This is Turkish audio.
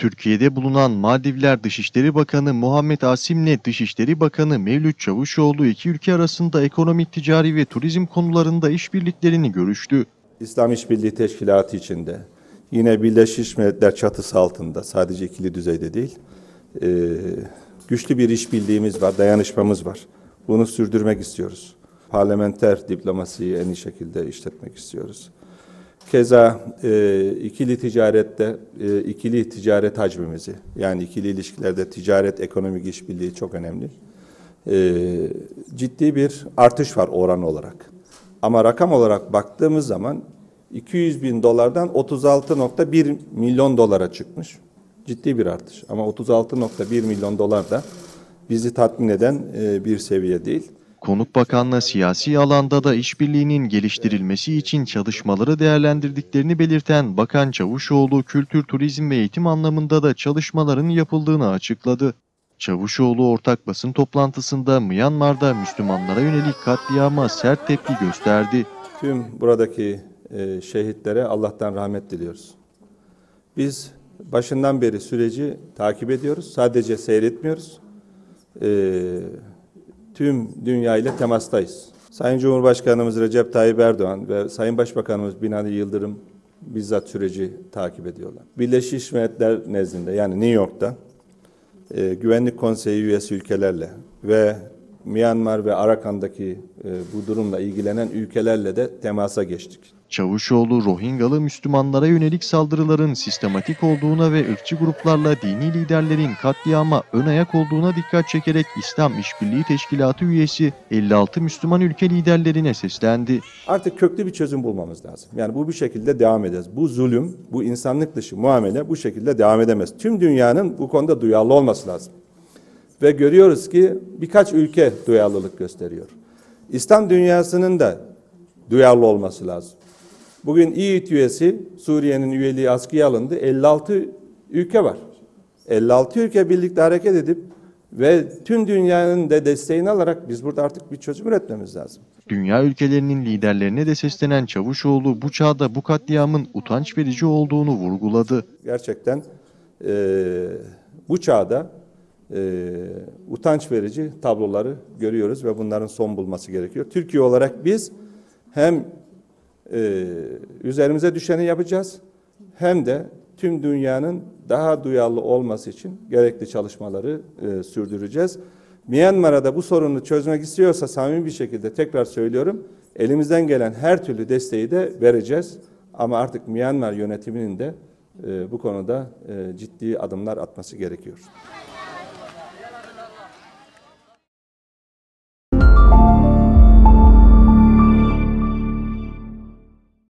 Türkiye'de bulunan Maldivler Dışişleri Bakanı Muhammed Asim'le Dışişleri Bakanı Mevlüt Çavuşoğlu iki ülke arasında ekonomik, ticari ve turizm konularında işbirliklerini görüştü. İslam İşbirliği Teşkilatı içinde yine Birleşmiş Milletler çatısı altında sadece ikili düzeyde değil e, güçlü bir işbirliğimiz var, dayanışmamız var. Bunu sürdürmek istiyoruz. Parlamenter diplomasiyi en iyi şekilde işletmek istiyoruz. Keza e, ikili ticarette e, ikili ticaret hacmimizi yani ikili ilişkilerde ticaret ekonomik işbirliği çok önemli. E, ciddi bir artış var oran olarak. Ama rakam olarak baktığımız zaman 200 bin dolardan 36.1 milyon dolara çıkmış. Ciddi bir artış. Ama 36.1 milyon dolar da bizi tatmin eden e, bir seviye değil. Konuk Bakan'la siyasi alanda da işbirliğinin geliştirilmesi için çalışmaları değerlendirdiklerini belirten Bakan Çavuşoğlu, kültür, turizm ve eğitim anlamında da çalışmaların yapıldığını açıkladı. Çavuşoğlu ortak basın toplantısında Myanmar'da Müslümanlara yönelik katliama sert tepki gösterdi. Tüm buradaki e, şehitlere Allah'tan rahmet diliyoruz. Biz başından beri süreci takip ediyoruz. Sadece seyretmiyoruz. E, tüm dünya ile temastayız. Sayın Cumhurbaşkanımız Recep Tayyip Erdoğan ve Sayın Başbakanımız Binali Yıldırım bizzat süreci takip ediyorlar. Birleşmiş Milletler nezdinde yani New York'ta e, Güvenlik Konseyi üyesi ülkelerle ve Myanmar ve Arakan'daki e, bu durumla ilgilenen ülkelerle de temasa geçtik. Çavuşoğlu, Rohingalı Müslümanlara yönelik saldırıların sistematik olduğuna ve ırkçı gruplarla dini liderlerin katliama ön ayak olduğuna dikkat çekerek İslam İşbirliği Teşkilatı üyesi 56 Müslüman ülke liderlerine seslendi. Artık köklü bir çözüm bulmamız lazım. Yani bu bir şekilde devam edeceğiz. Bu zulüm, bu insanlık dışı muamele bu şekilde devam edemez. Tüm dünyanın bu konuda duyarlı olması lazım. Ve görüyoruz ki birkaç ülke duyarlılık gösteriyor. İslam dünyasının da duyarlı olması lazım. Bugün İİT üyesi Suriye'nin üyeliği askıya alındı. 56 ülke var. 56 ülke birlikte hareket edip ve tüm dünyanın da desteğini alarak biz burada artık bir çözüm üretmemiz lazım. Dünya ülkelerinin liderlerine de seslenen Çavuşoğlu bu çağda bu katliamın utanç verici olduğunu vurguladı. Gerçekten e, bu çağda e, utanç verici tabloları görüyoruz ve bunların son bulması gerekiyor. Türkiye olarak biz hem e, üzerimize düşeni yapacağız hem de tüm dünyanın daha duyarlı olması için gerekli çalışmaları e, sürdüreceğiz. Myanmar'a da bu sorunu çözmek istiyorsa samimi bir şekilde tekrar söylüyorum elimizden gelen her türlü desteği de vereceğiz. Ama artık Myanmar yönetiminin de e, bu konuda e, ciddi adımlar atması gerekiyor.